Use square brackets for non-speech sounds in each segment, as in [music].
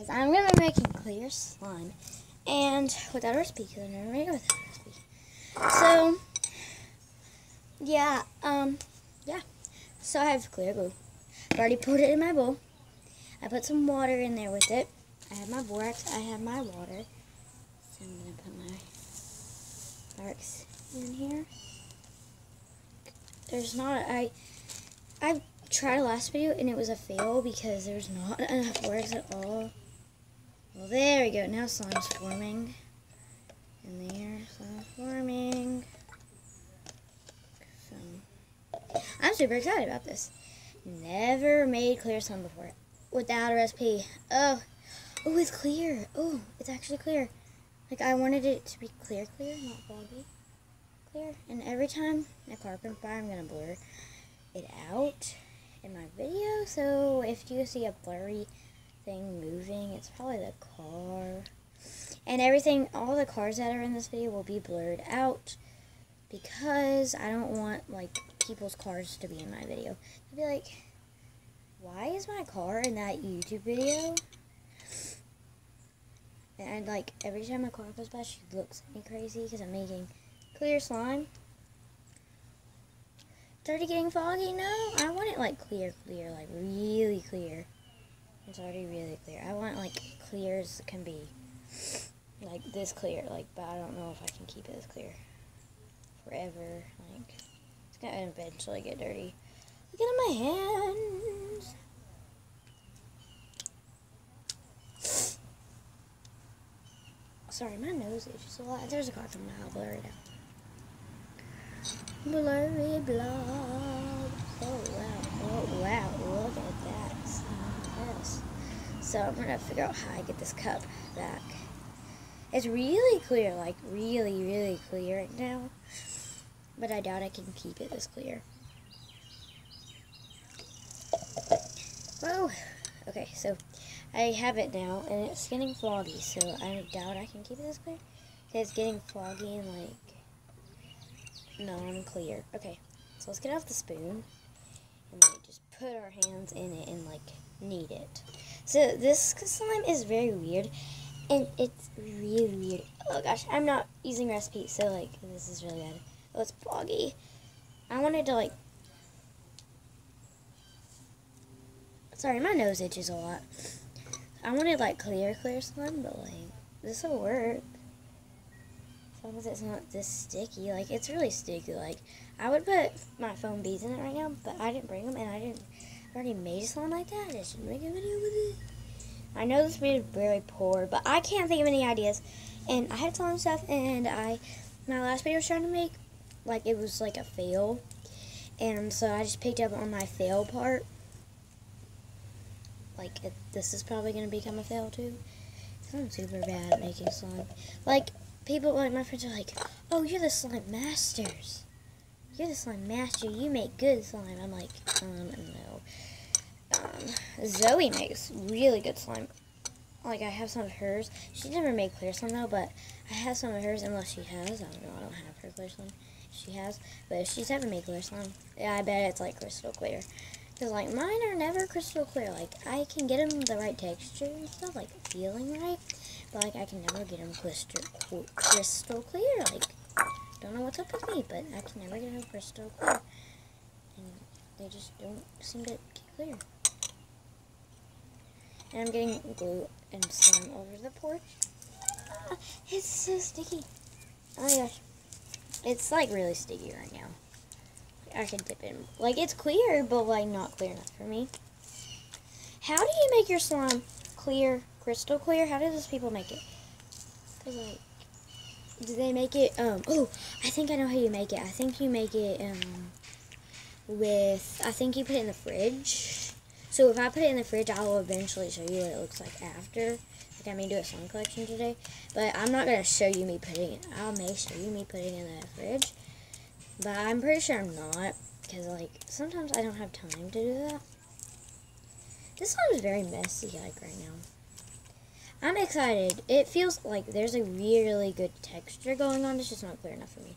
As I'm gonna be making clear slime, and without a recipe, because I never made it without a recipe. So, yeah, um, yeah. So I have clear glue. I've already put it in my bowl. I put some water in there with it. I have my borax. I have my water. So I'm gonna put my borax in here. There's not. I I tried last video and it was a fail because there's not [laughs] enough borax at all. Well, there we go. Now slime's forming. And there, slime forming. So, I'm super excited about this. Never made clear slime before without a recipe. Oh, oh, it's clear. Oh, it's actually clear. Like I wanted it to be clear, clear, not foggy. Clear. And every time a car comes by, I'm gonna blur it out in my video. So if you see a blurry thing moving, it's probably the car. And everything, all the cars that are in this video will be blurred out because I don't want like people's cars to be in my video. I'd be like, why is my car in that YouTube video? And like every time my car goes by, she looks at me crazy because I'm making clear slime. Already getting foggy. No, I want it like clear, clear, like really clear. It's already really clear. I want like clear as can be. Like this clear, like, but I don't know if I can keep it as clear forever. Like, it's gonna eventually get dirty. Look at my hands. Sorry, my nose itches a lot. There's a car out. I'll blur. Blurry blob. Oh wow. Oh wow. Look at that. So I'm gonna figure out how I get this cup back. It's really clear, like really, really clear right now. But I doubt I can keep it this clear. Whoa. Okay, so I have it now, and it's getting foggy, so I doubt I can keep it this clear. It's getting foggy and, like, non-clear. Okay, so let's get off the spoon, and like, just put our hands in it and, like, knead it. So this slime is very weird, and it's really weird. Oh gosh, I'm not using recipes, so, like, this is really bad. Oh, it's foggy. I wanted to, like, sorry, my nose itches a lot. I wanted like clear, clear slime, but like this will work. As long as it's not this sticky. Like it's really sticky. Like I would put my foam beads in it right now, but I didn't bring them and I didn't already made slime like that. I should make a video with it. I know this video is very poor, but I can't think of any ideas. And I had to slime stuff and I my last video I was trying to make like it was like a fail. And so I just picked up on my fail part like, it, this is probably going to become a fail too. I'm super bad at making slime. Like, people, like my friends are like, oh, you're the slime masters. You're the slime master. You make good slime. I'm like, um, no. Um, Zoe makes really good slime. Like, I have some of hers. She never made clear slime though, but I have some of hers, unless she has. I don't know. I don't have her clear slime. She has, but if she's ever made clear slime. Yeah, I bet it's like crystal clear. Because, like, mine are never crystal clear. Like, I can get them the right texture and stuff, like, feeling right. But, like, I can never get them crystal, crystal clear. Like, don't know what's up with me, but I can never get them crystal clear. And they just don't seem to get clear. And I'm getting glue and slime over the porch. Ah, [laughs] it's so sticky. Oh my gosh. It's, like, really sticky right now. I can dip in. Like, it's clear, but, like, not clear enough for me. How do you make your slime clear, crystal clear? How do those people make it? Because, like, do they make it, um, oh, I think I know how you make it. I think you make it, um, with, I think you put it in the fridge. So if I put it in the fridge, I will eventually show you what it looks like after. Like I may do a slime collection today. But I'm not going to show you me putting it. I may show you me putting it in the fridge. But I'm pretty sure I'm not. Because, like, sometimes I don't have time to do that. This one is very messy, like, right now. I'm excited. It feels like there's a really good texture going on. It's just not clear enough for me.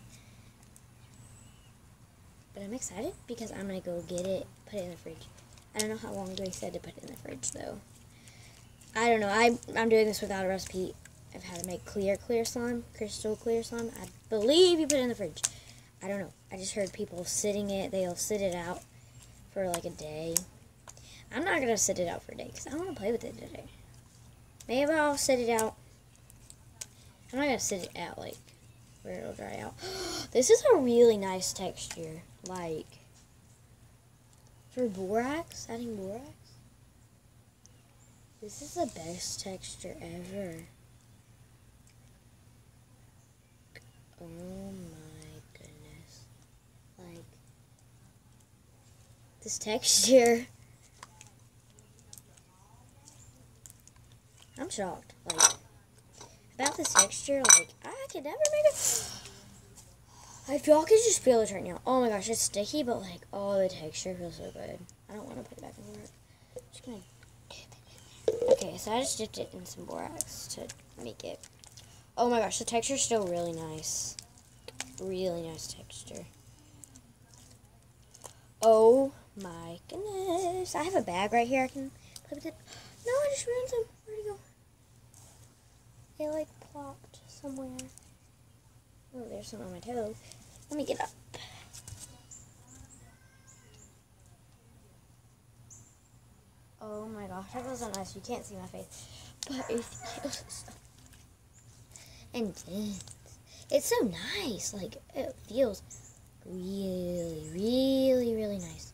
But I'm excited because I'm going to go get it, put it in the fridge. I don't know how long they said to put it in the fridge, though. I don't know. I I'm doing this without a recipe I've had to make clear clear slime, crystal clear slime. I believe you put it in the fridge. I don't know. I just heard people sitting it. They'll sit it out for like a day. I'm not gonna sit it out for a day because I want to play with it today. Maybe I'll sit it out. I'm not gonna sit it out like where it'll dry out. [gasps] this is a really nice texture. Like for borax, adding borax. This is the best texture ever. Oh my goodness. Like, this [laughs] texture. I'm shocked. Like, about this texture, like, I could never make it. I feel I could just feel it right now. Oh my gosh, it's sticky, but like, oh, the texture feels so good. I don't want to put it back in the Just gonna. Okay, so I just dipped it in some borax to make it. Oh my gosh, the texture's still really nice. Really nice texture. Oh my goodness. I have a bag right here I can play with it. No, I just ruined some. It like plopped somewhere. Oh, there's some on my toe. Let me get up. Oh my gosh, that so nice. You can't see my face, but it feels so and It's so nice. Like it feels really, really, really nice.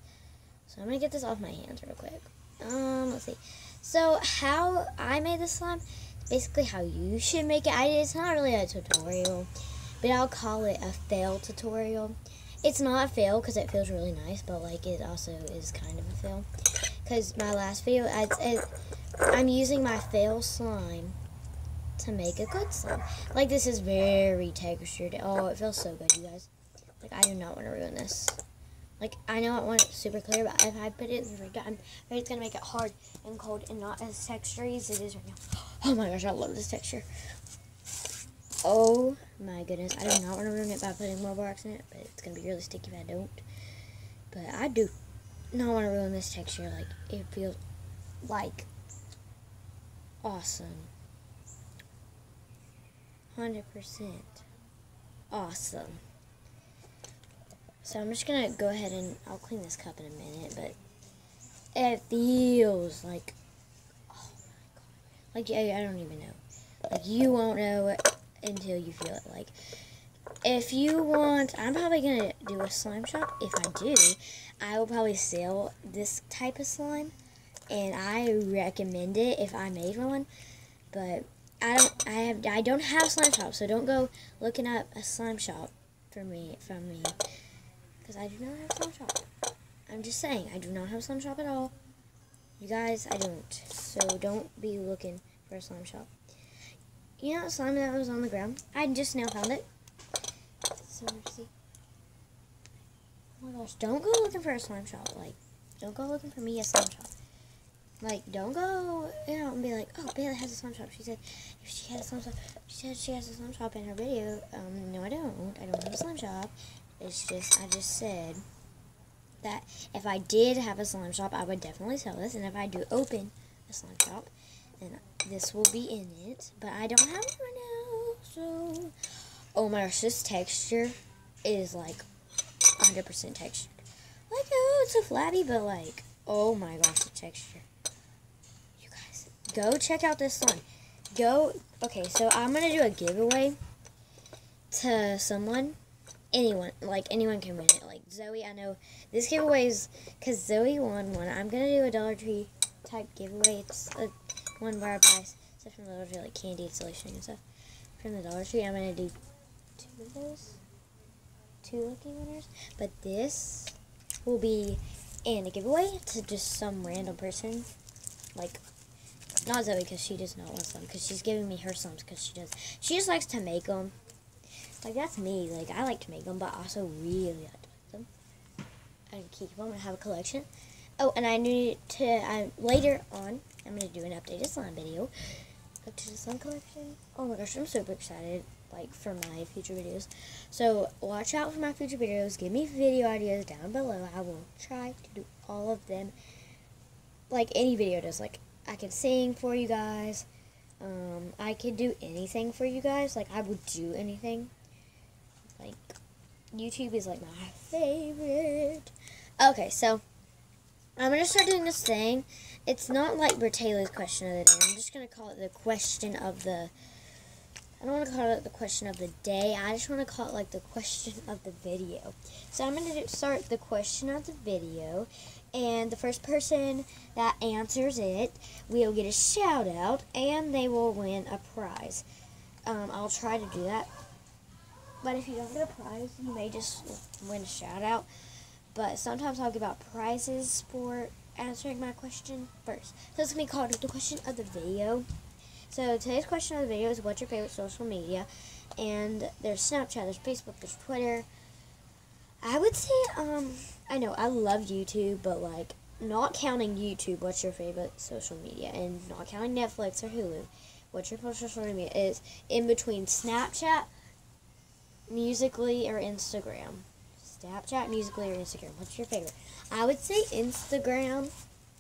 So I'm gonna get this off my hands real quick. Um, let's see. So how I made this slime, basically how you should make it. I, it's not really a tutorial, but I'll call it a fail tutorial. It's not a fail because it feels really nice, but like it also is kind of a fail. Because my last video, I, I'm using my fail slime to make a good slime. Like this is very textured. Oh, it feels so good, you guys. Like I do not want to ruin this. Like I know I want it super clear, but if I put it in the fridge, it's gonna make it hard and cold and not as textury as it is right now. Oh my gosh, I love this texture. Oh my goodness, I do not want to ruin it by putting more wax in it, but it's gonna be really sticky if I don't. But I do not want to ruin this texture. Like it feels like awesome. 100% awesome. So I'm just going to go ahead and I'll clean this cup in a minute, but it feels like, oh my god, like I, I don't even know. Like you won't know until you feel it. Like if you want, I'm probably going to do a slime shop. If I do, I will probably sell this type of slime, and I recommend it if I made one, but I don't I have I don't have slime shop, so don't go looking up a slime shop for me from me because I do not have slime shop. I'm just saying I do not have slime shop at all. You guys, I don't. So don't be looking for a slime shop. You know slime that was on the ground? I just now found it. So see. Oh my gosh, don't go looking for a slime shop. Like, don't go looking for me a slime shop. Like, don't go out and be like, oh, Bailey has a slime shop. She said if she had a slime shop, she said she has a slime shop in her video. Um, no, I don't. I don't have a slime shop. It's just, I just said that if I did have a slime shop, I would definitely sell this. And if I do open a slime shop, then this will be in it. But I don't have it right now, so... Oh my gosh, this texture is like 100% textured. Like, oh, it's so flabby, but like, oh my gosh, the texture You guys, go check out this one. Go, okay, so I'm going to do a giveaway to someone. Anyone, like anyone can win it. Like Zoe, I know this giveaway is, because Zoe won one. I'm going to do a Dollar Tree type giveaway. It's a, one where I buy stuff from the Dollar Tree, like candy installation and stuff from the Dollar Tree. I'm going to do two of those. Two lucky winners. But this will be in a giveaway to just some random person. Like not Zoe, because she does not want some, because she's giving me her slums, because she does. She just likes to make them. Like, that's me. Like, I like to make them, but also really like to make them. And keep them and have a collection. Oh, and I need to, uh, later on, I'm going to do an updated slime video. Updated slime collection. Oh my gosh, I'm super excited, like, for my future videos. So, watch out for my future videos. Give me video ideas down below. I will try to do all of them. Like, any video does, like, I can sing for you guys. Um, I could do anything for you guys. Like I would do anything. Like YouTube is like my favorite. Okay, so I'm gonna start doing this thing. It's not like Bertayla's question of the day. I'm just gonna call it the question of the. I don't want to call it the question of the day. I just want to call it like the question of the video. So I'm gonna start the question of the video, and the first person that answers it will get a shout out, and they will win a prize. Um, I'll try to do that. But if you don't get a prize, you may just win a shout out. But sometimes I'll give out prizes for answering my question first. So it's going to be called the question of the video. So today's question of the video is what's your favorite social media? And there's Snapchat, there's Facebook, there's Twitter. I would say, um, I know, I love YouTube, but like, not counting YouTube, what's your favorite social media? And not counting Netflix or Hulu, what's your favorite social media? Is in between Snapchat, Musically, or Instagram. Snapchat, Musically, or Instagram. What's your favorite? I would say Instagram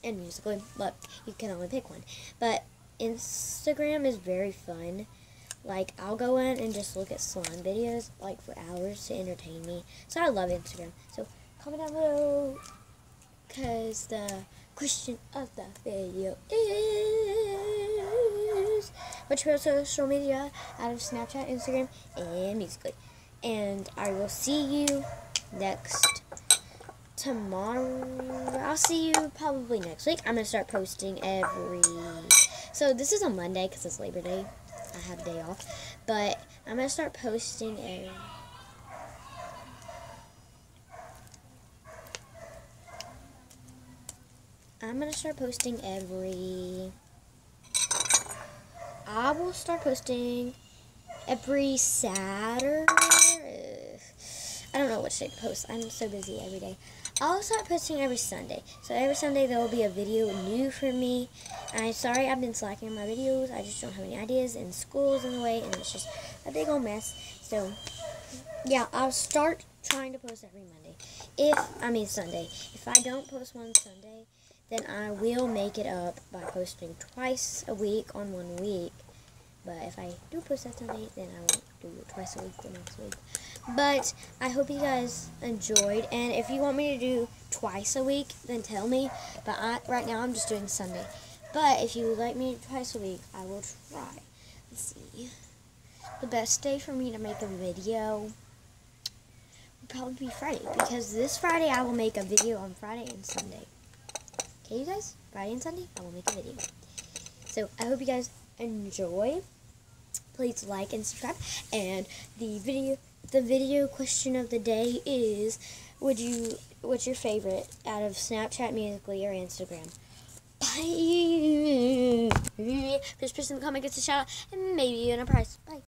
and Musically, but you can only pick one. But Instagram is very fun. Like, I'll go in and just look at slime videos, like, for hours to entertain me. So I love Instagram. So, comment down below, because the question of the video is, your social media out of Snapchat, Instagram, and Musically? And I will see you next tomorrow. I'll see you probably next week. I'm going to start posting every... So this is on Monday because it's Labor Day. I have a day off. But I'm going to start posting every... I'm going to start posting every... I will start posting every Saturday. I don't know which day to post. I'm so busy every day. I'll start posting every Sunday. So every Sunday there will be a video new for me. I'm sorry I've been slacking on my videos. I just don't have any ideas and school's in the way and it's just a big old mess. So yeah, I'll start trying to post every Monday. If, I mean Sunday. If I don't post one Sunday, then I will make it up by posting twice a week on one week. But if I do post that Sunday, then I won't do it twice a week the next week. But I hope you guys enjoyed. And if you want me to do twice a week, then tell me. But I, right now I'm just doing Sunday. But if you would like me to twice a week, I will try. Let's see. The best day for me to make a video would probably be Friday. Because this Friday I will make a video on Friday and Sunday. Okay, you guys? Friday and Sunday, I will make a video. So I hope you guys enjoy please like and subscribe. And the video the video question of the day is would you what's your favorite out of Snapchat Musically or Instagram? Bye. First person to comment gets a shout out and maybe even a prize. Bye.